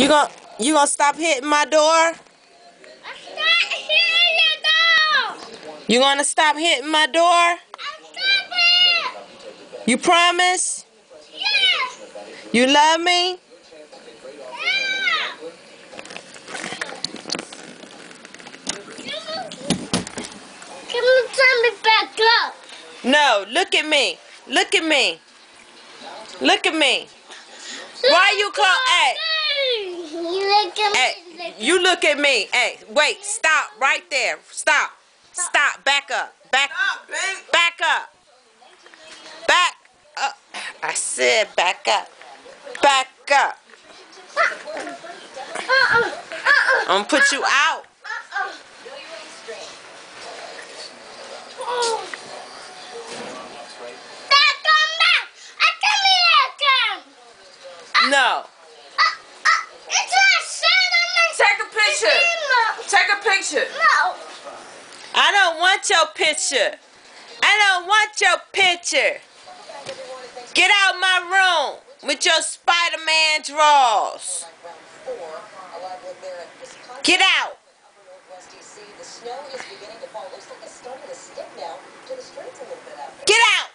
You gonna you gonna stop hitting my door? I stop hitting your door. You gonna stop hitting my door? You promise? Yes. You love me? Yeah. You turn me back up? No, look at me. Look at me. Look at me. Why you call hey You look at hey me. you look at me. Hey, wait, stop right there. Stop. Stop. Back up. Back back up. Back up. I said back up. Back up. I'm gonna put you out. Uh-uh. It's not Take a picture. Take a picture. No. I don't want your picture. I don't want your picture. Get out my room with your Spider-Man draws. Get out. The snow is beginning to fall. Looks like it's starting to stick now to the streets a little bit out there. Get out.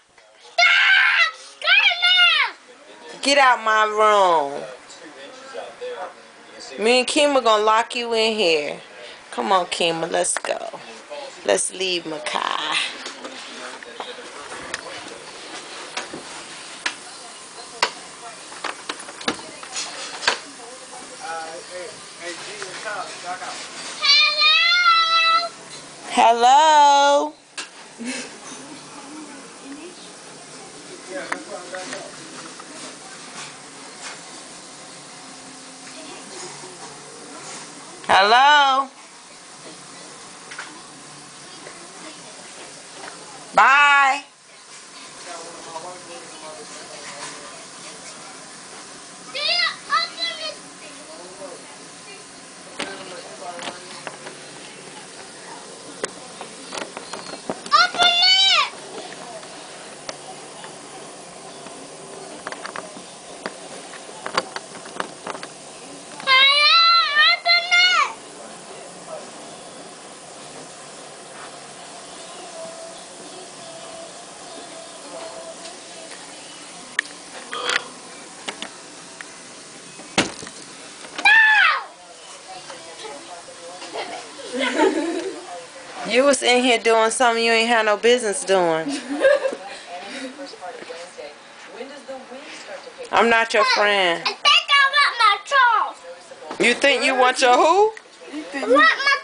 Get out my room. Me and Kima gonna lock you in here. Come on, Kima, let's go. Let's leave Mekhi. Hello! Hello. Hello. Bye. You was in here doing something you ain't had no business doing. First part of Wednesday. When does the wind start to pick I'm not your I friend. think I want my toes. You think you want your who? I my